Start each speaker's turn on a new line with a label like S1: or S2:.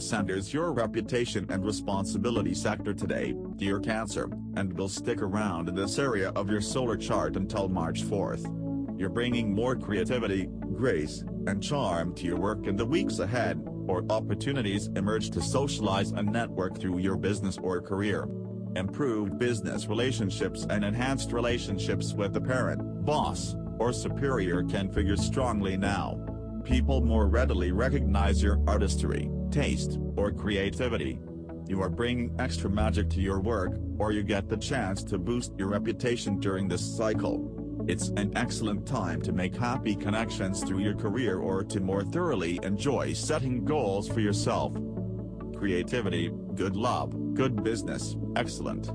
S1: centers your reputation and responsibility sector today, dear Cancer, and will stick around in this area of your solar chart until March 4th. You're bringing more creativity, grace, and charm to your work in the weeks ahead, or opportunities emerge to socialize and network through your business or career. Improved business relationships and enhanced relationships with the parent, boss, or superior can figure strongly now. People more readily recognize your artistry, taste, or creativity. You are bringing extra magic to your work, or you get the chance to boost your reputation during this cycle. It's an excellent time to make happy connections through your career or to more thoroughly enjoy setting goals for yourself. Creativity, good love, good business, excellent.